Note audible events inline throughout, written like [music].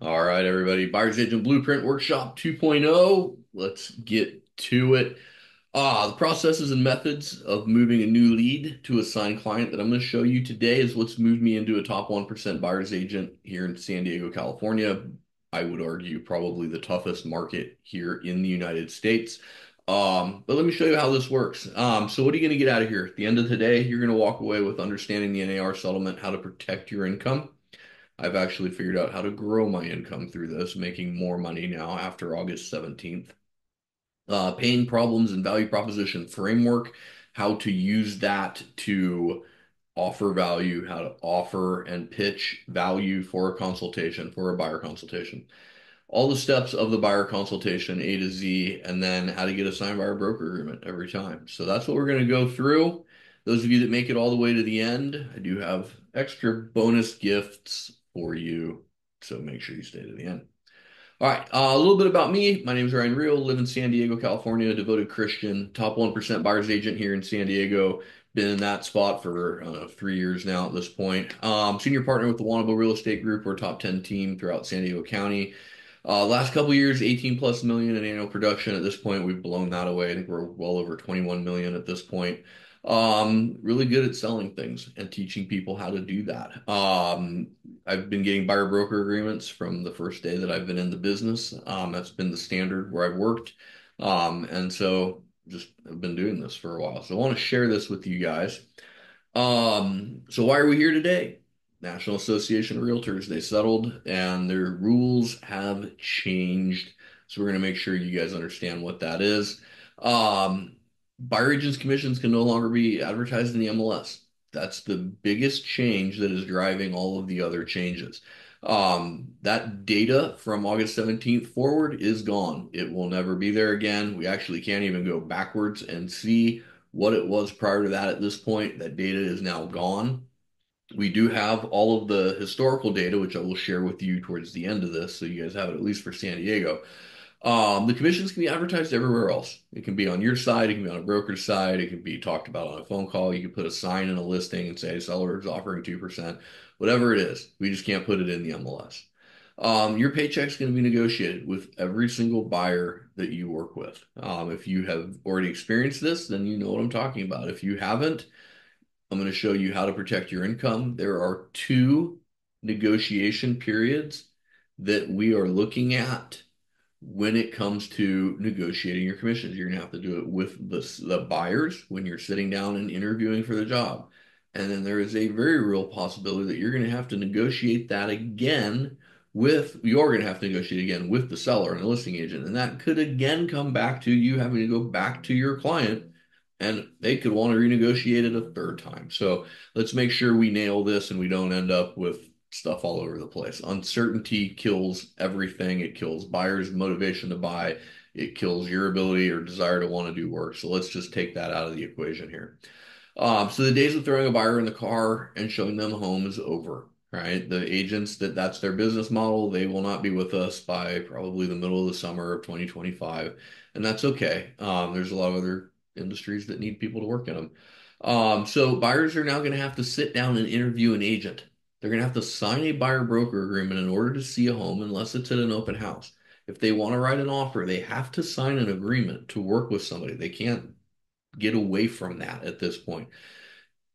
All right, everybody. Buyer's Agent Blueprint Workshop 2.0. Let's get to it. Ah, the processes and methods of moving a new lead to a signed client that I'm going to show you today is what's moved me into a top 1% buyer's agent here in San Diego, California. I would argue probably the toughest market here in the United States. Um, but let me show you how this works. Um, so what are you going to get out of here? At the end of the day, you're going to walk away with understanding the NAR settlement, how to protect your income I've actually figured out how to grow my income through this, making more money now after August 17th. Uh, pain problems and value proposition framework, how to use that to offer value, how to offer and pitch value for a consultation, for a buyer consultation. All the steps of the buyer consultation, A to Z, and then how to get a signed buyer broker agreement every time. So that's what we're going to go through. Those of you that make it all the way to the end, I do have extra bonus gifts for you. So make sure you stay to the end. All right, uh, a little bit about me. My name is Ryan Riell, live in San Diego, California, devoted Christian, top 1% buyer's agent here in San Diego. Been in that spot for uh, three years now at this point. Um, senior partner with the Wanabo Real Estate Group. We're top 10 team throughout San Diego County. Uh, last couple years, 18 plus million in annual production. At this point, we've blown that away. I think we're well over 21 million at this point. Um, really good at selling things and teaching people how to do that. Um, I've been getting buyer broker agreements from the first day that I've been in the business. Um, that's been the standard where I've worked. Um, and so just have been doing this for a while. So I want to share this with you guys. Um, so why are we here today? National Association of Realtors, they settled and their rules have changed. So we're going to make sure you guys understand what that is. Um, buyer agents commissions can no longer be advertised in the MLS. That's the biggest change that is driving all of the other changes. Um, that data from August 17th forward is gone. It will never be there again. We actually can't even go backwards and see what it was prior to that at this point. That data is now gone. We do have all of the historical data, which I will share with you towards the end of this, so you guys have it at least for San Diego. Um, the commissions can be advertised everywhere else. It can be on your side, it can be on a broker's side, it can be talked about on a phone call. You can put a sign in a listing and say seller is offering 2%, whatever it is. We just can't put it in the MLS. Um, your paycheck's going to be negotiated with every single buyer that you work with. Um, if you have already experienced this, then you know what I'm talking about. If you haven't, I'm going to show you how to protect your income. There are two negotiation periods that we are looking at when it comes to negotiating your commissions. You're going to have to do it with the, the buyers when you're sitting down and interviewing for the job. And then there is a very real possibility that you're going to have to negotiate that again with, you're going to have to negotiate again with the seller and the listing agent. And that could again come back to you having to go back to your client and they could want to renegotiate it a third time. So let's make sure we nail this and we don't end up with stuff all over the place. Uncertainty kills everything. It kills buyers' motivation to buy. It kills your ability or desire to want to do work. So let's just take that out of the equation here. Um, so the days of throwing a buyer in the car and showing them home is over. Right, the agents that that's their business model. They will not be with us by probably the middle of the summer of 2025, and that's okay. Um, there's a lot of other industries that need people to work in them. Um, so buyers are now going to have to sit down and interview an agent. They're going to have to sign a buyer broker agreement in order to see a home unless it's at an open house. If they want to write an offer, they have to sign an agreement to work with somebody. They can't get away from that at this point.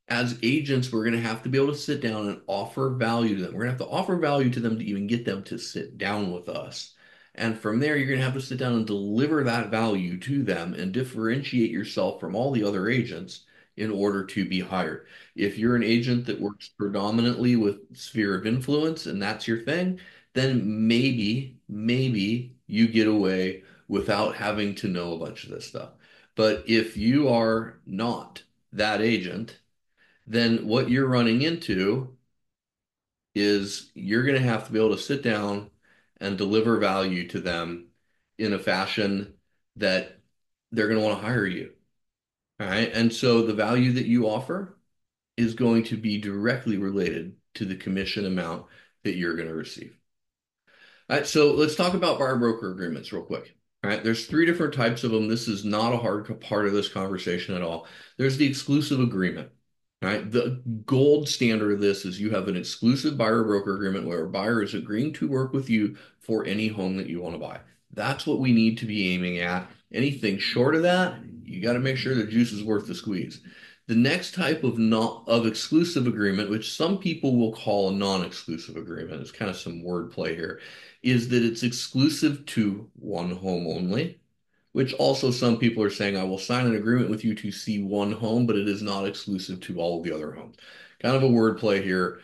As agents, we're going to have to be able to sit down and offer value to them. We're going to have to offer value to them to even get them to sit down with us. And from there, you're going to have to sit down and deliver that value to them and differentiate yourself from all the other agents in order to be hired. If you're an agent that works predominantly with sphere of influence and that's your thing, then maybe, maybe you get away without having to know a bunch of this stuff. But if you are not that agent, then what you're running into is you're going to have to be able to sit down and deliver value to them in a fashion that they're going to want to hire you. All right. And so the value that you offer is going to be directly related to the commission amount that you're going to receive. All right. So let's talk about buyer broker agreements real quick. All right. There's three different types of them. This is not a hard part of this conversation at all. There's the exclusive agreement. Right? The gold standard of this is you have an exclusive buyer broker agreement where a buyer is agreeing to work with you for any home that you want to buy. That's what we need to be aiming at. Anything short of that, you got to make sure the juice is worth the squeeze. The next type of not of exclusive agreement, which some people will call a non-exclusive agreement, it's kind of some wordplay here, is that it's exclusive to one home only which also some people are saying, I will sign an agreement with you to see one home, but it is not exclusive to all of the other homes. Kind of a wordplay here.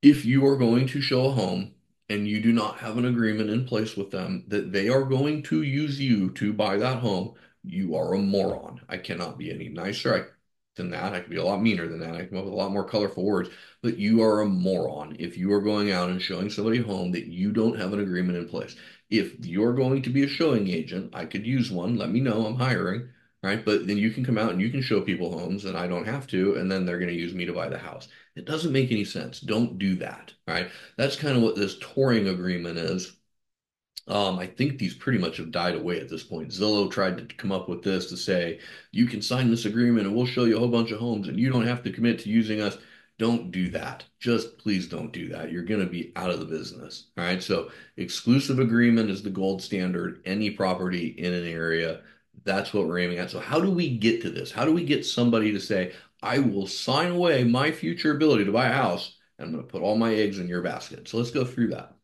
If you are going to show a home and you do not have an agreement in place with them that they are going to use you to buy that home, you are a moron. I cannot be any nicer than that. I can be a lot meaner than that. I come up with a lot more colorful words, but you are a moron if you are going out and showing somebody home that you don't have an agreement in place if you're going to be a showing agent, I could use one. Let me know. I'm hiring, right? But then you can come out and you can show people homes and I don't have to. And then they're going to use me to buy the house. It doesn't make any sense. Don't do that, right? That's kind of what this touring agreement is. Um, I think these pretty much have died away at this point. Zillow tried to come up with this to say, you can sign this agreement and we'll show you a whole bunch of homes and you don't have to commit to using us. Don't do that. Just please don't do that. You're going to be out of the business. All right. So, exclusive agreement is the gold standard. Any property in an area, that's what we're aiming at. So, how do we get to this? How do we get somebody to say, I will sign away my future ability to buy a house and I'm going to put all my eggs in your basket? So, let's go through that.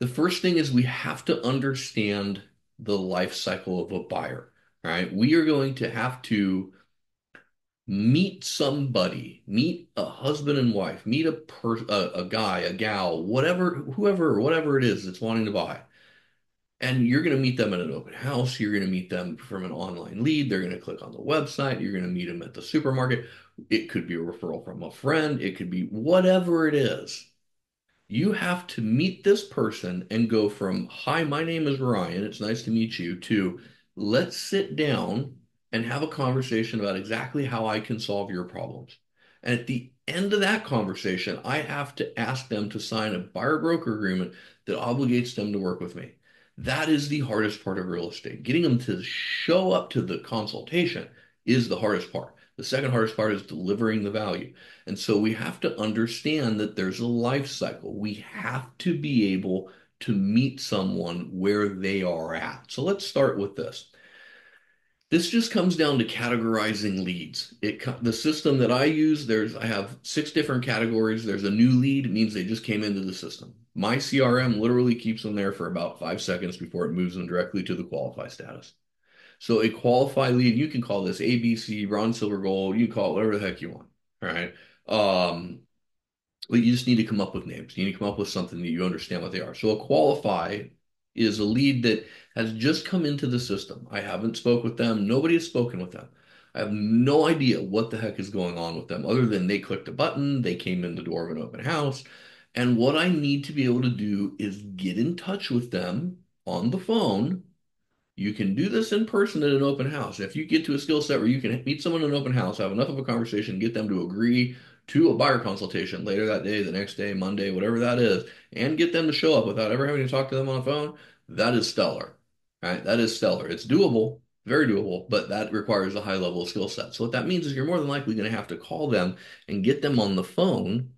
The first thing is we have to understand the life cycle of a buyer. right? We are going to have to meet somebody, meet a husband and wife, meet a per a, a guy, a gal, whatever, whoever, whatever it is that's wanting to buy. And you're going to meet them at an open house. You're going to meet them from an online lead. They're going to click on the website. You're going to meet them at the supermarket. It could be a referral from a friend. It could be whatever it is. You have to meet this person and go from, Hi, my name is Ryan. It's nice to meet you, to let's sit down and have a conversation about exactly how I can solve your problems. And at the end of that conversation, I have to ask them to sign a buyer broker agreement that obligates them to work with me. That is the hardest part of real estate. Getting them to show up to the consultation is the hardest part. The second hardest part is delivering the value. And so we have to understand that there's a life cycle. We have to be able to meet someone where they are at. So let's start with this. This just comes down to categorizing leads. It the system that I use, there's I have six different categories. There's a new lead, means they just came into the system. My CRM literally keeps them there for about five seconds before it moves them directly to the qualify status. So a qualified lead, you can call this ABC, bronze, silver, gold, you call it whatever the heck you want. All right. Um, but you just need to come up with names. You need to come up with something that you understand what they are. So a qualify is a lead that has just come into the system. I haven't spoke with them. Nobody has spoken with them. I have no idea what the heck is going on with them other than they clicked a button, they came in the door of an open house. And what I need to be able to do is get in touch with them on the phone. You can do this in person at an open house. If you get to a skill set where you can meet someone in an open house, have enough of a conversation, get them to agree to a buyer consultation later that day, the next day, Monday, whatever that is, and get them to show up without ever having to talk to them on the phone, that is stellar. Right? That is stellar. It's doable, very doable, but that requires a high level of skill set. So what that means is you're more than likely going to have to call them and get them on the phone.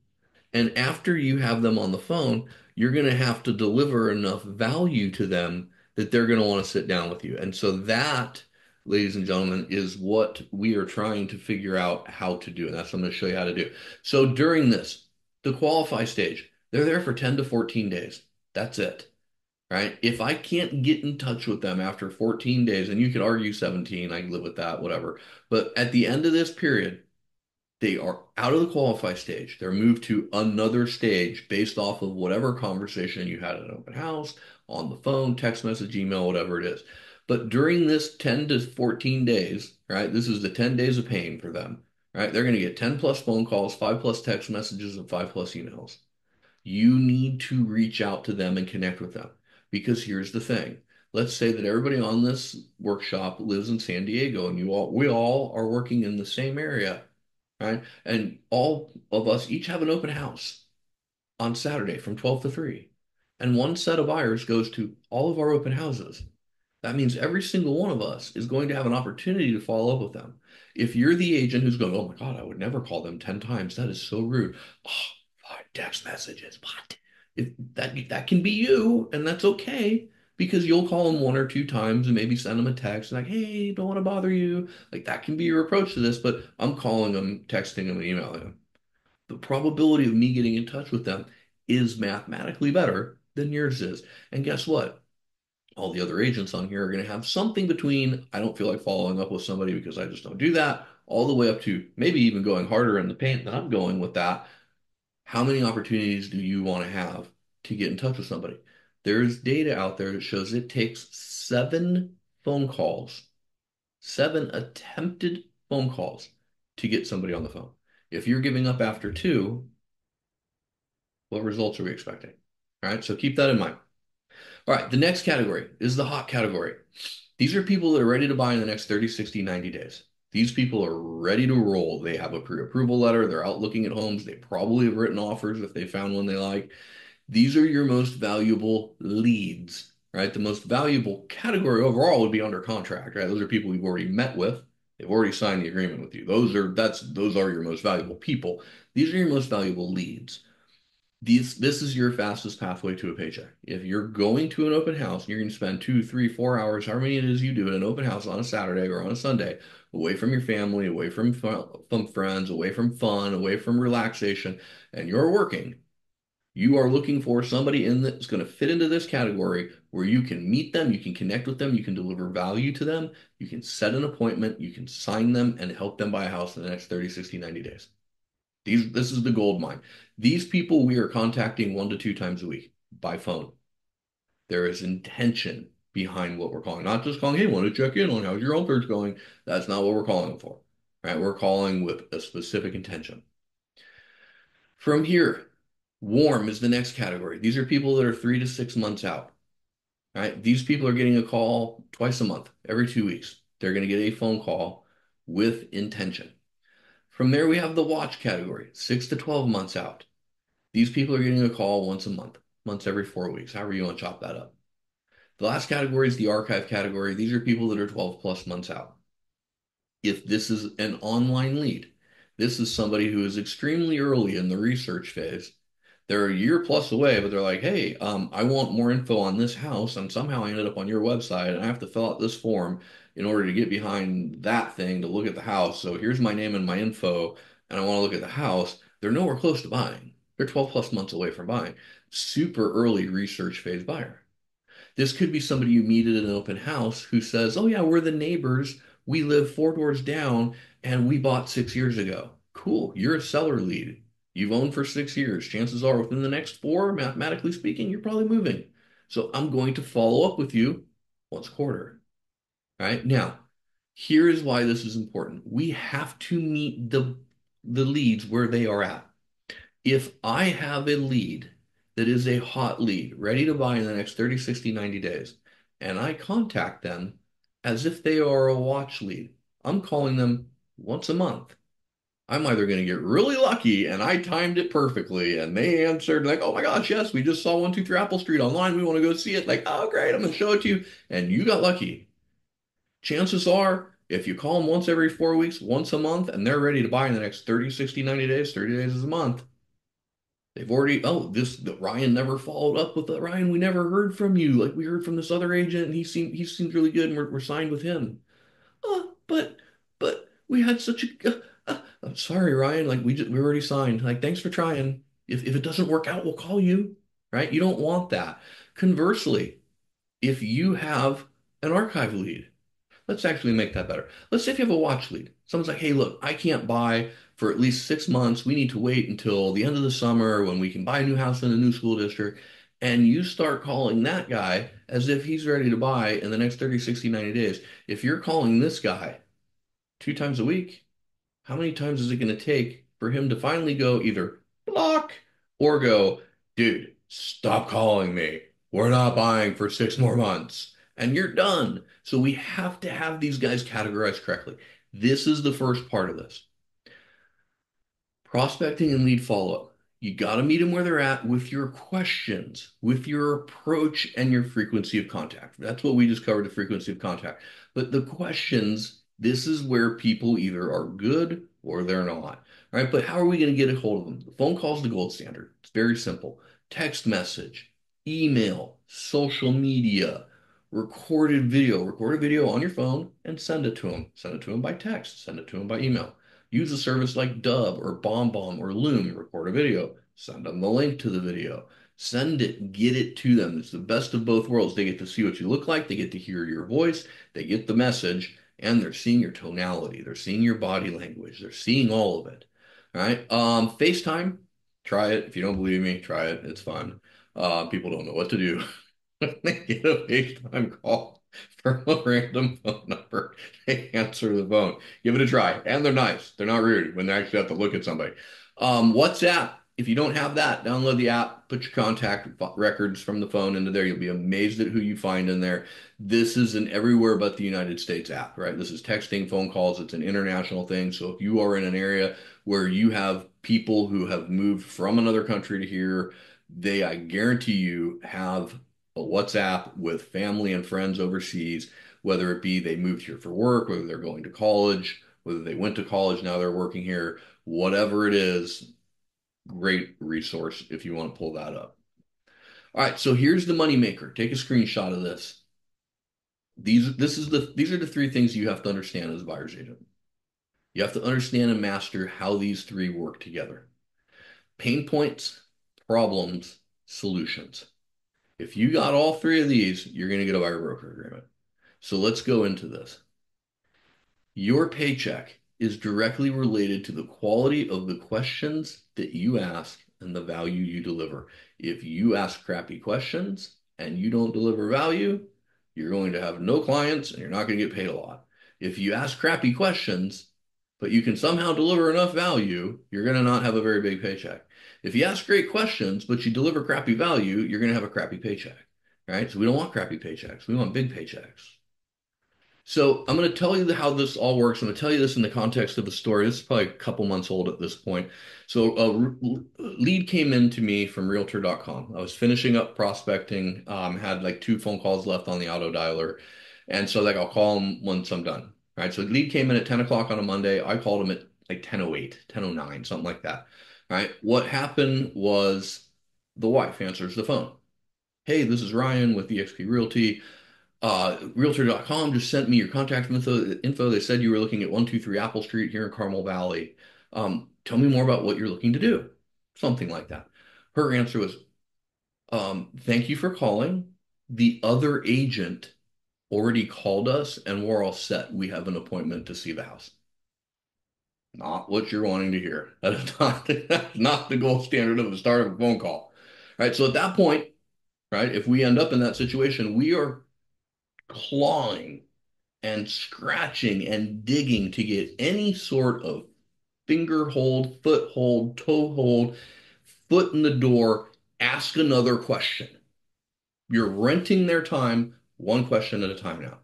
And after you have them on the phone, you're going to have to deliver enough value to them that they're going to want to sit down with you. And so that ladies and gentlemen, is what we are trying to figure out how to do. And that's what I'm going to show you how to do. So during this, the qualify stage, they're there for 10 to 14 days. That's it. Right? If I can't get in touch with them after 14 days, and you could argue 17, I can live with that, whatever. But at the end of this period, they are out of the qualify stage. They're moved to another stage based off of whatever conversation you had at an open house, on the phone, text message, email, whatever it is. But during this 10 to 14 days, right, this is the 10 days of pain for them, right? They're going to get 10 plus phone calls, five plus text messages, and five plus emails. You need to reach out to them and connect with them because here's the thing. Let's say that everybody on this workshop lives in San Diego and you all, we all are working in the same area, right? And all of us each have an open house on Saturday from 12 to 3. And one set of buyers goes to all of our open houses That means every single one of us is going to have an opportunity to follow up with them. If you're the agent who's going, oh my God, I would never call them 10 times. That is so rude. Oh, text messages. What? If that that can be you, and that's okay because you'll call them one or two times and maybe send them a text and like, hey, don't want to bother you. Like that can be your approach to this, but I'm calling them, texting them, and emailing them. The probability of me getting in touch with them is mathematically better than yours is. And guess what? all the other agents on here are going to have something between I don't feel like following up with somebody because I just don't do that, all the way up to maybe even going harder in the paint than I'm going with that. How many opportunities do you want to have to get in touch with somebody? There's data out there that shows it takes seven phone calls, seven attempted phone calls to get somebody on the phone. If you're giving up after two, what results are we expecting? All right, so keep that in mind. All right, the next category is the hot category. These are people that are ready to buy in the next 30, 60, 90 days. These people are ready to roll. They have a pre-approval letter. They're out looking at homes. They probably have written offers if they found one they like. These are your most valuable leads, right? The most valuable category overall would be under contract, right? Those are people you've already met with. They've already signed the agreement with you. Those are that's those are your most valuable people. These are your most valuable leads these this is your fastest pathway to a paycheck. If you're going to an open house and you're going to spend two, three, four hours, however many it is you do at an open house on a Saturday or on a Sunday, away from your family, away from from friends, away from fun, away from relaxation, and you're working, you are looking for somebody in that's going to fit into this category where you can meet them, you can connect with them, you can deliver value to them, you can set an appointment, you can sign them and help them buy a house in the next 30, 60, 90 days. These, this is the gold mine. These people we are contacting one to two times a week by phone. There is intention behind what we're calling, not just calling, hey, want to check in on how's your home going. That's not what we're calling for, right? We're calling with a specific intention. From here, warm is the next category. These are people that are three to six months out, right? These people are getting a call twice a month, every two weeks. They're going to get a phone call with intention. From there, we have the watch category, six to 12 months out. These people are getting a call once a month, once every four weeks, however you want to chop that up. The last category is the archive category. These are people that are 12 plus months out. If this is an online lead, this is somebody who is extremely early in the research phase they're a year plus away, but they're like, hey, um, I want more info on this house, and somehow I ended up on your website, and I have to fill out this form in order to get behind that thing to look at the house. So here's my name and my info, and I want to look at the house. They're nowhere close to buying. They're 12 plus months away from buying. Super early research phase buyer. This could be somebody you meet at an open house who says, oh, yeah, we're the neighbors. We live four doors down, and we bought six years ago. Cool. You're a seller lead You've owned for six years. Chances are within the next four, mathematically speaking, you're probably moving. So I'm going to follow up with you once a quarter. All right. Now, here is why this is important. We have to meet the, the leads where they are at. If I have a lead that is a hot lead, ready to buy in the next 30, 60, 90 days, and I contact them as if they are a watch lead, I'm calling them once a month I'm either going to get really lucky and I timed it perfectly and they answered like, oh my gosh, yes, we just saw 123 Apple Street online. We want to go see it. Like, oh, great, I'm going to show it to you. And you got lucky. Chances are, if you call them once every four weeks, once a month, and they're ready to buy in the next 30, 60, 90 days, 30 days is a month, they've already, oh, this, the, Ryan never followed up with the Ryan, we never heard from you. Like, we heard from this other agent and he seemed, he seemed really good and we're, we're signed with him. Oh, but, but we had such a, uh, [laughs] I'm sorry, Ryan. Like we just we already signed. Like thanks for trying. If if it doesn't work out, we'll call you. Right? You don't want that. Conversely, if you have an archive lead, let's actually make that better. Let's say if you have a watch lead. Someone's like, hey, look, I can't buy for at least six months. We need to wait until the end of the summer when we can buy a new house in a new school district. And you start calling that guy as if he's ready to buy in the next 30, 60, 90 days. If you're calling this guy two times a week, how many times is it going to take for him to finally go either block or go, dude, stop calling me. We're not buying for six more months. And you're done. So we have to have these guys categorized correctly. This is the first part of this. Prospecting and lead follow-up. You got to meet them where they're at with your questions, with your approach and your frequency of contact. That's what we just covered, the frequency of contact. But the questions, this is where people either are good or they're not. Right? But how are we going to get a hold of them? The phone call is the gold standard. It's very simple. Text message, email, social media, recorded video, record a video on your phone and send it to them. Send it to them by text, send it to them by email. Use a service like Dubb or BombBomb or Loom. Record a video, send them the link to the video. Send it, get it to them. It's the best of both worlds. They get to see what you look like, they get to hear your voice, they get the message, and they're seeing your tonality, they're seeing your body language, they're seeing all of it. All right. Um, FaceTime, try it. If you don't believe me, try it. It's fun. Uh, people don't know what to do. [laughs] they get a FaceTime call from a random phone number. [laughs] They answer the phone. Give it a try. And they're nice. They're not rude when they actually have to look at somebody. Um, WhatsApp. If you don't have that, download the app, put your contact records from the phone into there. You'll be amazed at who you find in there. This is an everywhere but the United States app, right? This is texting, phone calls. It's an international thing. So if you are in an area where you have people who have moved from another country to here, they, I guarantee you, have a WhatsApp with family and friends overseas, whether it be they moved here for work, whether they're going to college, whether they went to college, now they're working here, whatever it is, great resource if you want to pull that up. All right, so here's the moneymaker. Take a screenshot of this. These this is the these are the three things you have to understand as a buyer's agent. You have to understand and master how these three work together. Pain points, problems, solutions. If you got all three of these, you're going to get a buyer broker agreement. So let's go into this. Your paycheck is directly related to the quality of the questions that you ask and the value you deliver. If you ask crappy questions and you don't deliver value, you're going to have no clients and you're not going to get paid a lot. If you ask crappy questions, but you can somehow deliver enough value, you're going to not have a very big paycheck. If you ask great questions, but you deliver crappy value, you're going to have a crappy paycheck, right? So we don't want crappy paychecks. We want big paychecks. So I'm going to tell you how this all works. I'm going to tell you this in the context of the story. This is probably a couple months old at this point. So a lead came in to me from Realtor.com. I was finishing up prospecting, um, had like two phone calls left on the auto dialer, and so like I'll call him once I'm done. Right. So lead came in at 10 o'clock on a Monday. I called him at like 10:08, 10:09, something like that right? What happened was the wife answers the phone. Hey, this is Ryan with eXp Realty. Uh, Realtor.com just sent me your contact info. info. They said you were looking at 123 Apple Street here in Carmel Valley. Um, tell me more about what you're looking to do. Something like that. Her answer was, um, thank you for calling. The other agent already called us and we're all set. We have an appointment to see the house not what you're wanting to hear. [laughs] That is not, that's not the gold standard of the start of a phone call. Right. So at that point, right, if we end up in that situation, we are clawing and scratching and digging to get any sort of finger hold, foot hold, toe hold, foot in the door, ask another question. You're renting their time one question at a time now.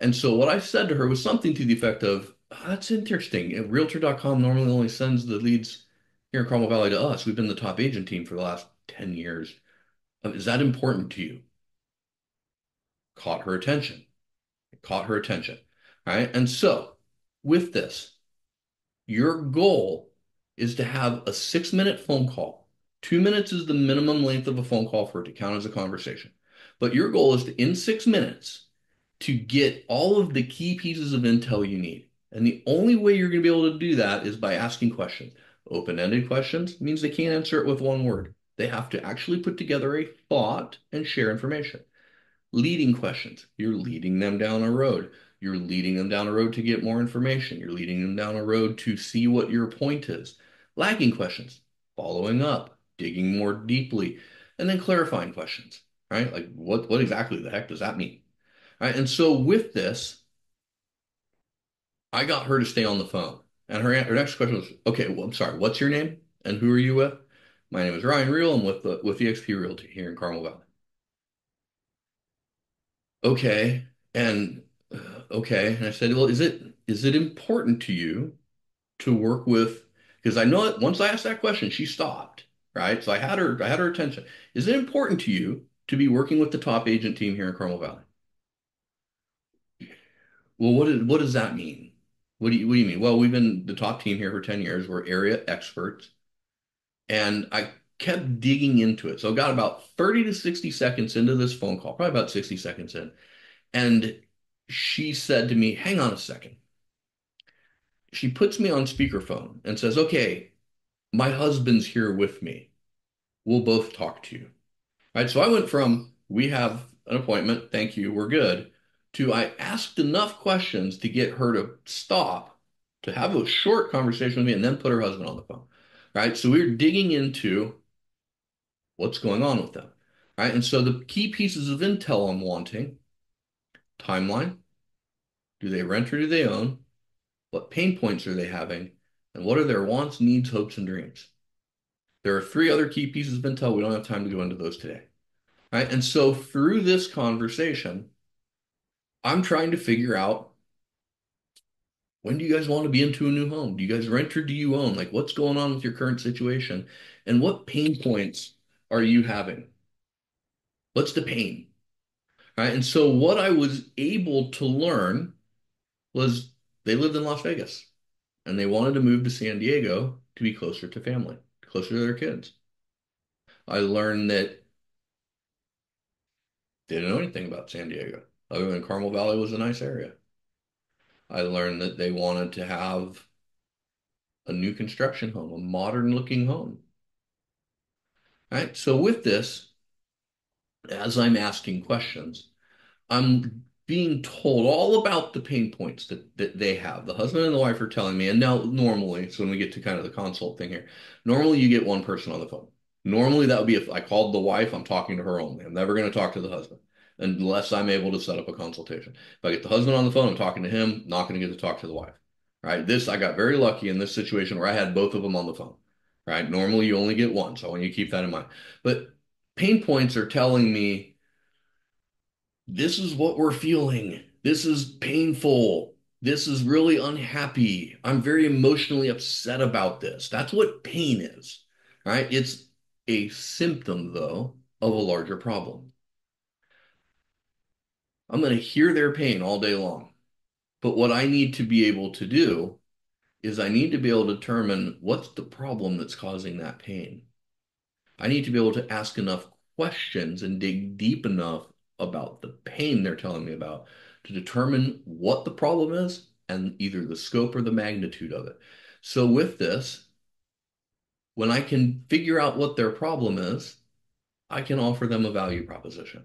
And so what I said to her was something to the effect of, oh, that's interesting. Realtor.com normally only sends the leads here in Carmel Valley to us. We've been the top agent team for the last 10 years. Is that important to you? Caught her attention. It caught her attention. Right. And so with this, your goal is to have a six minute phone call. Two minutes is the minimum length of a phone call for it to count as a conversation. But your goal is to, in six minutes, to get all of the key pieces of intel you need. And the only way you're going to be able to do that is by asking questions. Open-ended questions means they can't answer it with one word. They have to actually put together a thought and share information. Leading questions, you're leading them down a road. You're leading them down a road to get more information. You're leading them down a road to see what your point is. Lagging questions, following up, digging more deeply, and then clarifying questions, right? Like what, what exactly the heck does that mean? Right? And so with this, I got her to stay on the phone. And her, her next question was, okay, well, I'm sorry, what's your name? And who are you with? My name is Ryan Riell. I'm with the, with eXp Realty here in Carmel Valley. Okay. And uh, okay. And I said, well, is it is it important to you to work with because I know that once I asked that question, she stopped. right? So I had her, I had her attention. Is it important to you to be working with the top agent team here in Carmel Valley? Well, what, is, what does that mean? What do you, what do you mean? Well, we've been the top team here for 10 years. We're area experts. And I kept digging into it. So I got about 30 to 60 seconds into this phone call, probably about 60 seconds in. And she said to me, hang on a second. She puts me on speakerphone and says, okay, my husband's here with me. We'll both talk to you. Right. So I went from we have an appointment, thank you, we're good, to I asked enough questions to get her to stop, to have a short conversation with me, and then put her husband on the phone. Right. So we we're digging into what's going on with them. Right. And so the key pieces of intel I'm wanting timeline. Do they rent or do they own? What pain points are they having? And what are their wants, needs, hopes, and dreams? There are three other key pieces of intel. We don't have time to go into those today. Right. And so through this conversation, I'm trying to figure out when do you guys want to be into a new home? Do you guys rent or do you own? Like what's going on with your current situation? And what pain points are you having? What's the pain? Right. And so what I was able to learn was they lived in Las Vegas and they wanted to move to San Diego to be closer to family, closer to their kids. I learned that they didn't know anything about San Diego, other than Carmel Valley was a nice area. I learned that they wanted to have a new construction home, a modern looking home. Right. So with this, as I'm asking questions, I'm being told all about the pain points that, that they have. The husband and the wife are telling me, and now normally, so when we get to kind of the consult thing here, normally you get one person on the phone. Normally that would be if I called the wife, I'm talking to her only. I'm never going to talk to the husband unless I'm able to set up a consultation. If I get the husband on the phone, I'm talking to him, not going to get to talk to the wife. Right. This I got very lucky in this situation where I had both of them on the phone. Right. Normally you only get one, so I want you to keep that in mind. But pain points are telling me this is what we're feeling. This is painful. This is really unhappy. I'm very emotionally upset about this. That's what pain is, right? It's a symptom, though, of a larger problem. I'm going to hear their pain all day long. But what I need to be able to do is I need to be able to determine what's the problem that's causing that pain. I need to be able to ask enough questions and dig deep enough about the pain they're telling me about to determine what the problem is and either the scope or the magnitude of it. So with this, when I can figure out what their problem is, I can offer them a value proposition.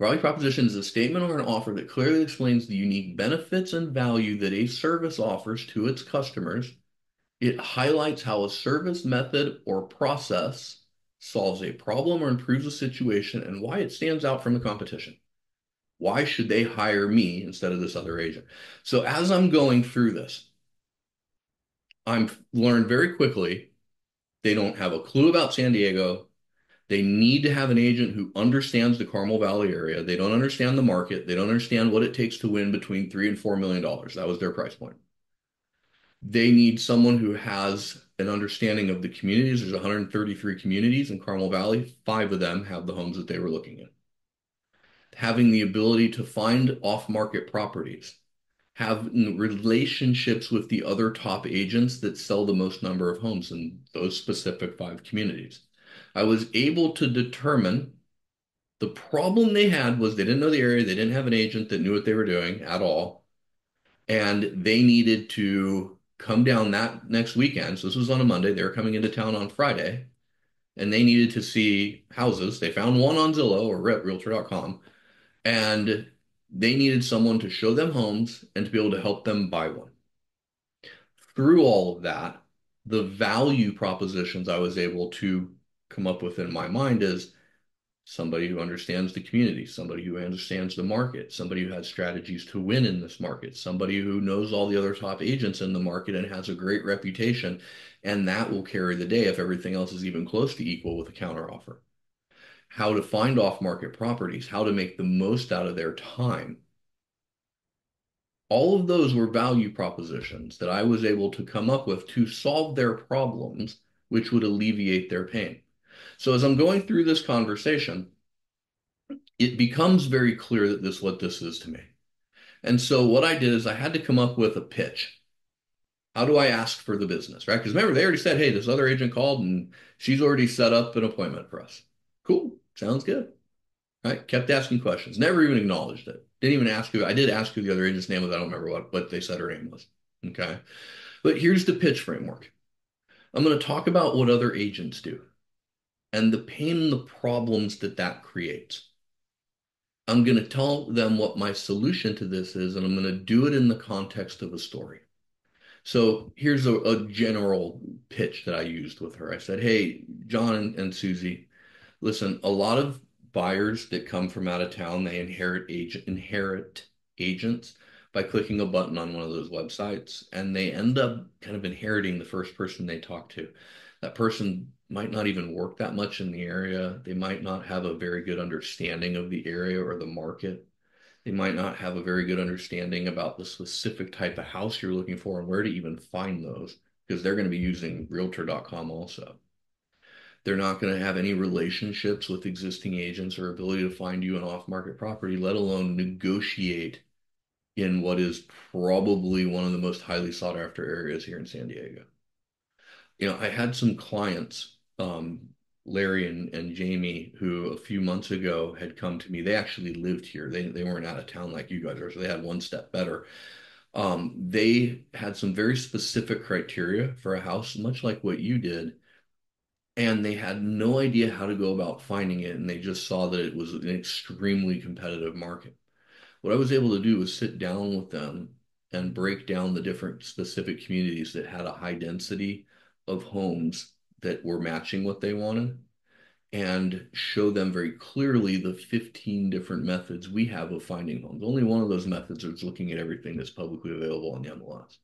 Value proposition is a statement or an offer that clearly explains the unique benefits and value that a service offers to its customers. It highlights how a service method or process solves a problem or improves a situation and why it stands out from the competition. Why should they hire me instead of this other agent? So as I'm going through this, I'm learned very quickly they don't have a clue about San Diego. They need to have an agent who understands the Carmel Valley area. They don't understand the market. They don't understand what it takes to win between three and four million dollars. That was their price point. They need someone who has an understanding of the communities. There's 133 communities in Carmel Valley. Five of them have the homes that they were looking at. Having the ability to find off-market properties, have relationships with the other top agents that sell the most number of homes in those specific five communities. I was able to determine the problem they had was they didn't know the area, they didn't have an agent that knew what they were doing at all, and they needed to come down that next weekend. So this was on a Monday. They were coming into town on Friday and they needed to see houses. They found one on Zillow or Realtor.com and they needed someone to show them homes and to be able to help them buy one. Through all of that, the value propositions I was able to come up with in my mind is somebody who understands the community, somebody who understands the market, somebody who has strategies to win in this market, somebody who knows all the other top agents in the market and has a great reputation. And that will carry the day if everything else is even close to equal with a counteroffer. How to find off market properties, how to make the most out of their time. All of those were value propositions that I was able to come up with to solve their problems which would alleviate their pain. So as I'm going through this conversation, it becomes very clear that this what this is to me. And so what I did is I had to come up with a pitch. How do I ask for the business, right? Because remember, they already said, hey, this other agent called and she's already set up an appointment for us. Cool. Sounds good. Right? Kept asking questions. Never even acknowledged it. Didn't even ask who. I did ask who the other agent's name was. I don't remember what, what they said her name was. Okay. But here's the pitch framework. I'm going to talk about what other agents do and the pain and the problems that that creates. I'm going to tell them what my solution to this is, and I'm going to do it in the context of a story. So here's a, a general pitch that I used with her. I said, Hey, John and, and Susie, listen, a lot of buyers that come from out of town, they inherit agent inherit agents by clicking a button on one of those websites, and they end up kind of inheriting the first person they talk to. That person might not even work that much in the area. They might not have a very good understanding of the area or the market. They might not have a very good understanding about the specific type of house you're looking for and where to even find those because they're going to be using realtor.com also. They're not going to have any relationships with existing agents or ability to find you an off market property, let alone negotiate in what is probably one of the most highly sought after areas here in San Diego. You know, I had some clients, um, Larry and, and Jamie, who a few months ago had come to me. They actually lived here. They, they weren't out of town like you guys are, so they had one step better. Um, they had some very specific criteria for a house, much like what you did and they had no idea how to go about finding it and they just saw that it was an extremely competitive market what i was able to do was sit down with them and break down the different specific communities that had a high density of homes that were matching what they wanted and show them very clearly the 15 different methods we have of finding homes. Only one of those methods is looking at everything that's publicly available on the mls.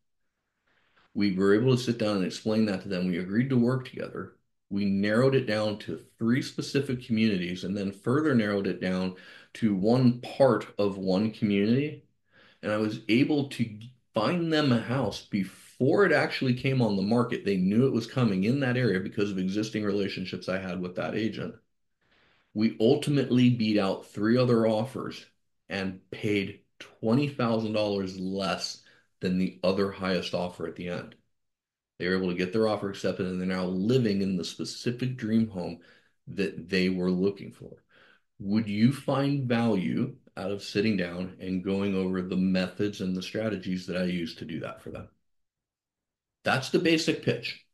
We were able to sit down and explain that to them. We agreed to work together. We narrowed it down to three specific communities and then further narrowed it down to one part of one community. And I was able to find them a house before it actually came on the market. They knew it was coming in that area because of existing relationships I had with that agent. We ultimately beat out three other offers and paid $20,000 less than the other highest offer at the end. They were able to get their offer accepted and they're now living in the specific dream home that they were looking for. Would you find value out of sitting down and going over the methods and the strategies that I use to do that for them? That's the basic pitch.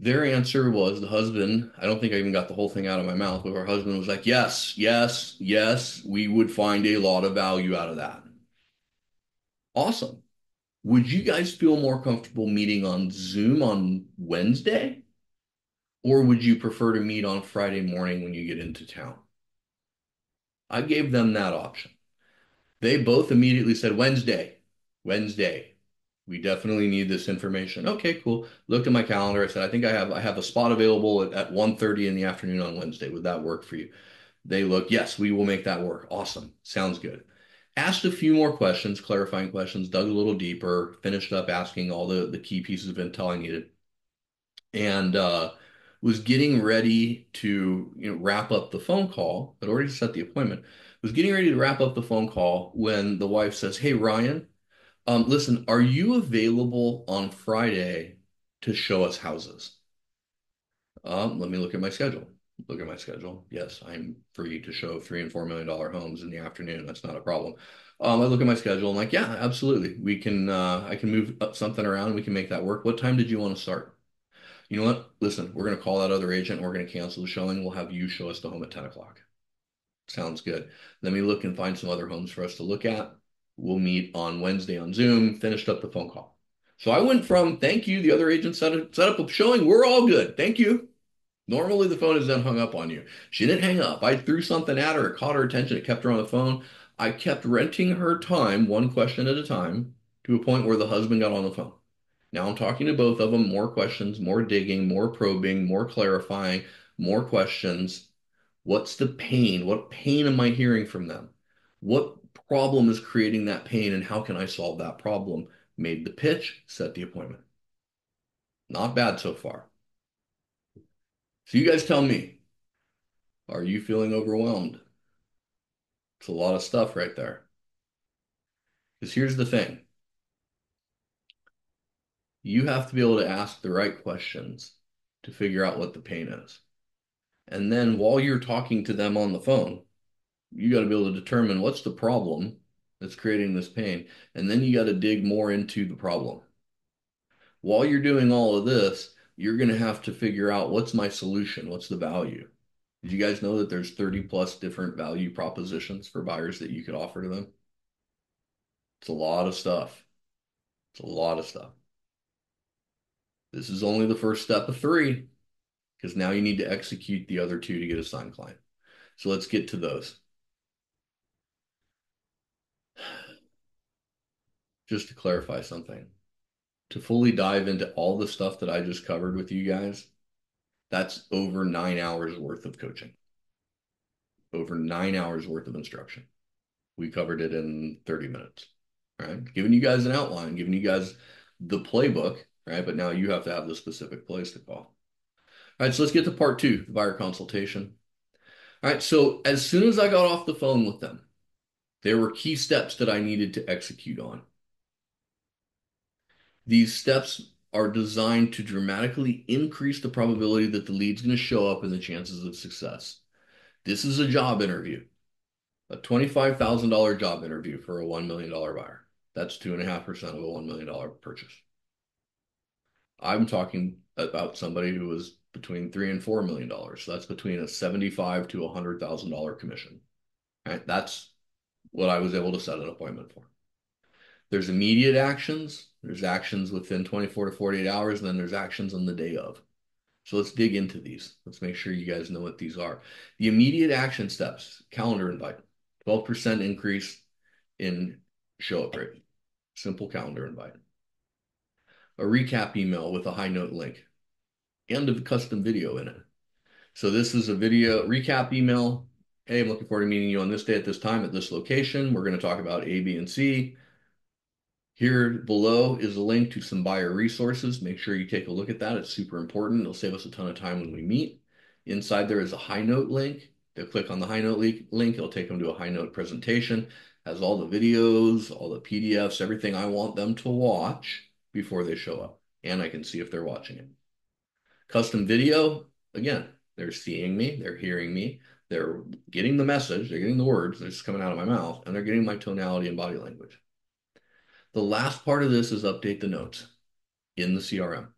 Their answer was the husband, I don't think I even got the whole thing out of my mouth, but her husband was like, Yes, yes, yes, we would find a lot of value out of that. Awesome. Would you guys feel more comfortable meeting on Zoom on Wednesday? Or would you prefer to meet on Friday morning when you get into town? I gave them that option. They both immediately said, Wednesday, Wednesday. We definitely need this information. Okay, cool. Looked at my calendar. I said, I think I have I have a spot available at, at 1.30 in the afternoon on Wednesday. Would that work for you? They look, yes, we will make that work. Awesome. Sounds good asked a few more questions, clarifying questions, dug a little deeper, finished up asking all the, the key pieces of intel I needed, and uh, was getting ready to you know wrap up the phone call. I'd already set the appointment. Was getting ready to wrap up the phone call when the wife says, "Hey Ryan, um, listen, are you available on Friday to show us houses?" Um, let me look at my schedule look at my schedule. Yes, I'm free to show three and four million dollar homes in the afternoon. That's not a problem. Um, I look at my schedule. I'm like, yeah, absolutely. We can. Uh, I can move something around. We can make that work. What time did you want to start? You know what? Listen, we're going to call that other agent. We're going to cancel the showing. We'll have you show us the home at 10 o'clock. Sounds good. Let me look and find some other homes for us to look at. We'll meet on Wednesday on Zoom. Finished up the phone call. So I went from thank you. The other agent set, a, set up a showing. We're all good. Thank you Normally the phone is then hung up on you. She didn't hang up. I threw something at her. It caught her attention. It kept her on the phone. I kept renting her time, one question at a time, to a point where the husband got on the phone. Now I'm talking to both of them, more questions, more digging, more probing, more clarifying, more questions. What's the pain? What pain am I hearing from them? What problem is creating that pain and how can I solve that problem? Made the pitch, set the appointment. Not bad so far. So you guys tell me, are you feeling overwhelmed? It's a lot of stuff right there. Because here's the thing. You have to be able to ask the right questions to figure out what the pain is. And then while you're talking to them on the phone, you got to be able to determine what's the problem that's creating this pain. And then you got to dig more into the problem. While you're doing all of this, you're going to have to figure out what's my solution? What's the value? Did you guys know that there's 30 plus different value propositions for buyers that you could offer to them? It's a lot of stuff. It's a lot of stuff. This is only the first step of three because now you need to execute the other two to get a signed client. So let's get to those. Just to clarify something, to fully dive into all the stuff that I just covered with you guys, that's over nine hours worth of coaching, over nine hours worth of instruction. We covered it in 30 minutes, right? Giving you guys an outline, giving you guys the playbook, right? But now you have to have the specific place to call. All right, so let's get to part two, the buyer consultation. All right, so as soon as I got off the phone with them, there were key steps that I needed to execute on. These steps are designed to dramatically increase the probability that the lead's going to show up and the chances of success. This is a job interview, a $25,000 job interview for a $1 million buyer. That's 2.5% of a $1 million purchase. I'm talking about somebody who was between three and four million dollars. So that's between a seventy-five to a hundred thousand dollar commission. Right? That's what I was able to set an appointment for. There's immediate actions, there's actions within 24 to 48 hours, and then there's actions on the day of. So let's dig into these. Let's make sure you guys know what these are. The immediate action steps, calendar invite, 12% increase in show up rate. Simple calendar invite. A recap email with a Highnote link and a custom video in it. So this is a video recap email. Hey, I'm looking forward to meeting you on this day at this time at this location. We're going to talk about A, B, and C. Here below is a link to some buyer resources. Make sure you take a look at that. It's super important. It'll save us a ton of time when we meet. Inside there is a Highnote link. They'll click on the Highnote link. It'll take them to a Highnote presentation. Has all the videos, all the PDFs, everything I want them to watch before they show up. And I can see if they're watching it. Custom video, again, they're seeing me, they're hearing me, they're getting the message, they're getting the words, they're coming out of my mouth, and they're getting my tonality and body language. The last part of this is update the notes in the CRM.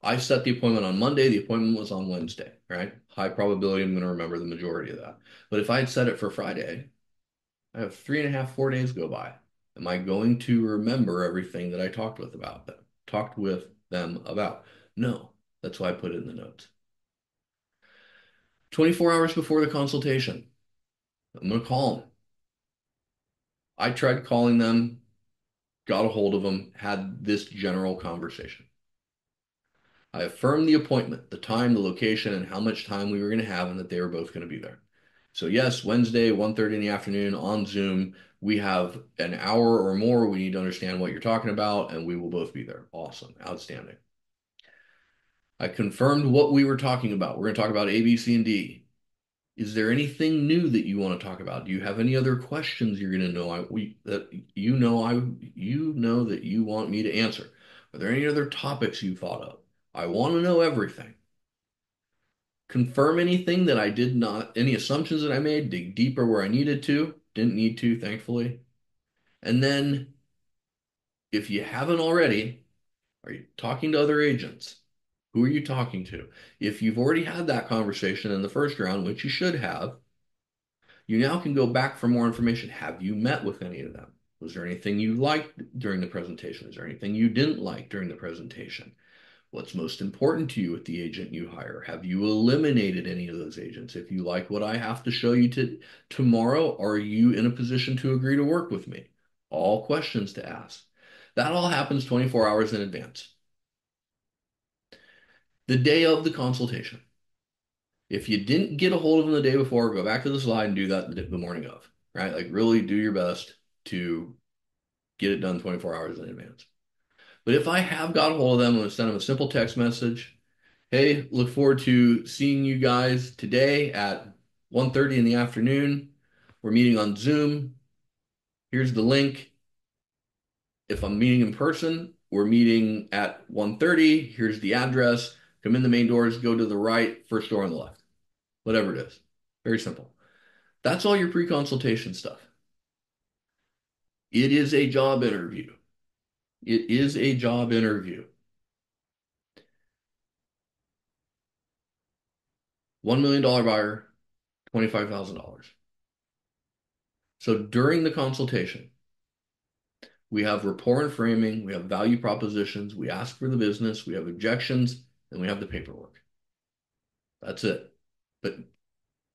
I set the appointment on Monday, the appointment was on Wednesday, right? High probability I'm going to remember the majority of that. But if I had set it for Friday, I have three and a half, four days go by. Am I going to remember everything that I talked with about them, talked with them about? No. That's why I put it in the notes. 24 hours before the consultation, I'm going to call them. I tried calling them, got a hold of them, had this general conversation. I affirmed the appointment, the time, the location, and how much time we were going to have, and that they were both going to be there. So yes, Wednesday, 1.30 in the afternoon on Zoom, we have an hour or more. We need to understand what you're talking about, and we will both be there. Awesome. Outstanding. I confirmed what we were talking about. We're going to talk about A, B, C, and D. Is there anything new that you want to talk about? Do you have any other questions you're going to know I, we, that you know I you know that you want me to answer? Are there any other topics you thought of? I want to know everything. Confirm anything that I did not, any assumptions that I made, dig deeper where I needed to, didn't need to, thankfully. And then, if you haven't already, are you talking to other agents? Who are you talking to? If you've already had that conversation in the first round, which you should have, you now can go back for more information. Have you met with any of them? Was there anything you liked during the presentation? Is there anything you didn't like during the presentation? What's most important to you with the agent you hire? Have you eliminated any of those agents? If you like what I have to show you to, tomorrow, are you in a position to agree to work with me? All questions to ask. That all happens 24 hours in advance the day of the consultation. If you didn't get a hold of them the day before, go back to the slide and do that the morning of, right? Like really do your best to get it done 24 hours in advance. But if I have got a hold of them, I'm going to send them a simple text message. Hey, look forward to seeing you guys today at 1:30 in the afternoon. We're meeting on Zoom. Here's the link. If I'm meeting in person, we're meeting at 1:30. Here's the address. Come in the main doors, go to the right, first door on the left. Whatever it is. Very simple. That's all your pre-consultation stuff. It is a job interview. It is a job interview. $1 million buyer, $25,000. So during the consultation, we have rapport and framing, we have value propositions, we ask for the business, we have objections, and we have the paperwork. That's it. But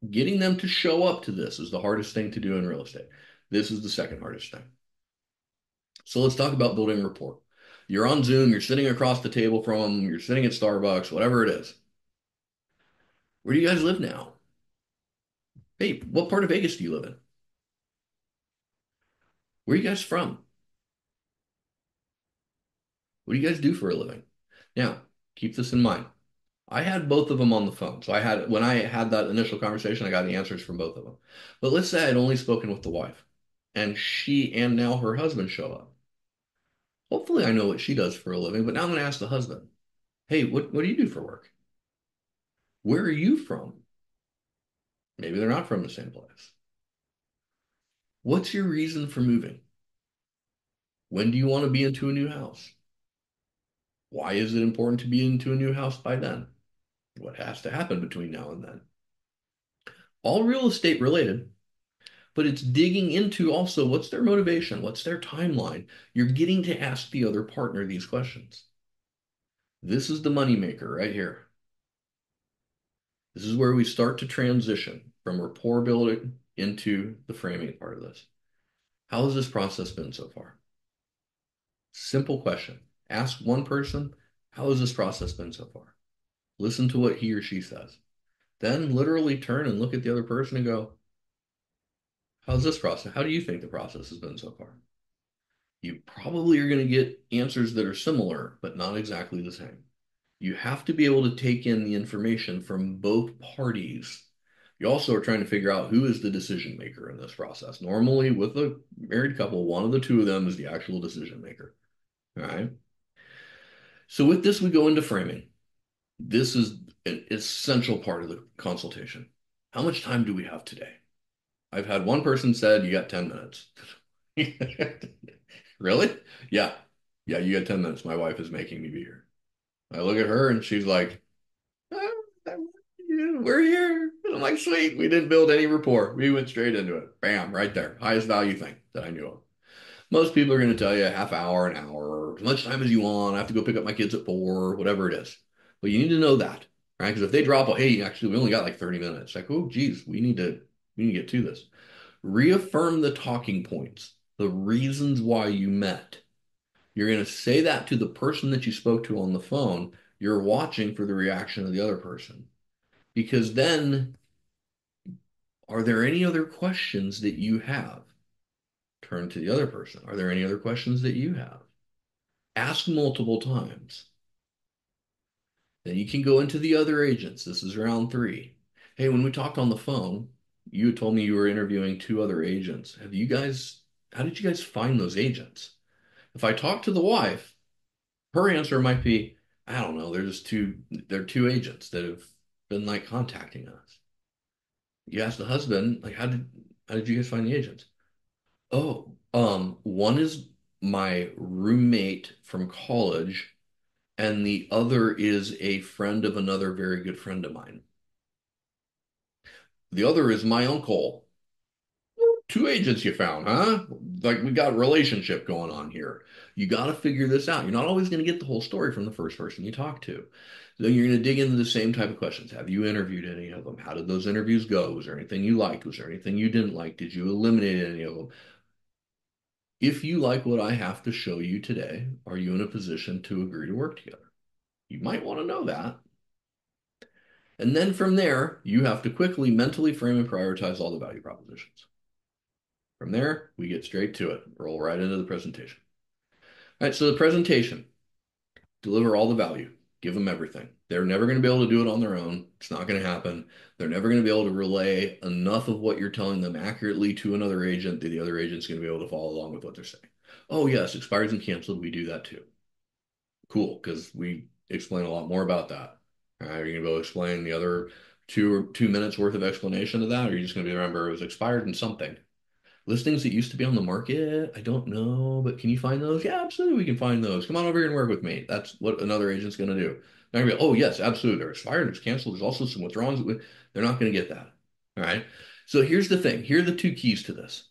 getting them to show up to this is the hardest thing to do in real estate. This is the second hardest thing. So let's talk about building rapport. You're on Zoom, you're sitting across the table from them, you're sitting at Starbucks, whatever it is. Where do you guys live now? Hey, what part of Vegas do you live in? Where are you guys from? What do you guys do for a living? Now, keep this in mind. I had both of them on the phone. So I had, when I had that initial conversation, I got the answers from both of them. But let's say I'd only spoken with the wife and she and now her husband show up. Hopefully I know what she does for a living, but now I'm going to ask the husband, hey, what, what do you do for work? Where are you from? Maybe they're not from the same place. What's your reason for moving? When do you want to be into a new house? Why is it important to be into a new house by then? What has to happen between now and then? All real estate related, but it's digging into also what's their motivation, what's their timeline. You're getting to ask the other partner these questions. This is the moneymaker right here. This is where we start to transition from rapport building into the framing part of this. How has this process been so far? Simple question. Ask one person, how has this process been so far? Listen to what he or she says. Then literally turn and look at the other person and go, How's this process? How do you think the process has been so far? You probably are going to get answers that are similar, but not exactly the same. You have to be able to take in the information from both parties. You also are trying to figure out who is the decision maker in this process. Normally, with a married couple, one of the two of them is the actual decision maker. All right. So, with this, we go into framing. This is an essential part of the consultation. How much time do we have today? I've had one person said you got 10 minutes. [laughs] Really? Yeah. Yeah, you got 10 minutes. My wife is making me be here. I look at her and she's like, oh, we're here. And I'm like, sweet. We didn't build any rapport. We went straight into it. Bam, right there. Highest value thing that I knew of. Most people are going to tell you a half hour, an hour, as much time as you want. I have to go pick up my kids at four, whatever it is. But you need to know that, right? Because if they drop, oh, hey, actually, we only got like 30 minutes. Like, oh, geez, we need to we need to get to this. Reaffirm the talking points, the reasons why you met. You're going to say that to the person that you spoke to on the phone. You're watching for the reaction of the other person. Because then, are there any other questions that you have? Turn to the other person. Are there any other questions that you have? Ask multiple times. Then you can go into the other agents. This is round three. Hey, when we talked on the phone, you told me you were interviewing two other agents. Have you guys, how did you guys find those agents? If I talk to the wife, her answer might be, I don't know, there's two, there are two agents that have been like contacting us. You ask the husband, like, how did, how did you guys find the agents? Oh, um, one is my roommate from college, and the other is a friend of another very good friend of mine. The other is my uncle. Two agents you found, huh? Like we got a relationship going on here. You got to figure this out. You're not always going to get the whole story from the first person you talk to. So you're going to dig into the same type of questions. Have you interviewed any of them? How did those interviews go? Was there anything you liked? Was there anything you didn't like? Did you eliminate any of them? If you like what I have to show you today, are you in a position to agree to work together? You might want to know that. And then from there, you have to quickly mentally frame and prioritize all the value propositions. From there, we get straight to it, roll right into the presentation. All right, so the presentation. deliver all the value, give them everything. They're never going to be able to do it on their own. It's not going to happen. They're never going to be able to relay enough of what you're telling them accurately to another agent that the other agent's going to be able to follow along with what they're saying. Oh, yes, expires and canceled. We do that too. Cool, because we explain a lot more about that. All right, are you going to go explain the other two or two minutes worth of explanation of that? Or are you just going to be remember it was expired and something? Listings that used to be on the market, I don't know, but can you find those? Yeah, absolutely, we can find those. Come on over here and work with me. That's what another agent's going to do. To be, oh, yes, absolutely. They're expired, it's canceled. There's also some withdrawals. They're not going to get that. All right. So here's the thing. Here are the two keys to this.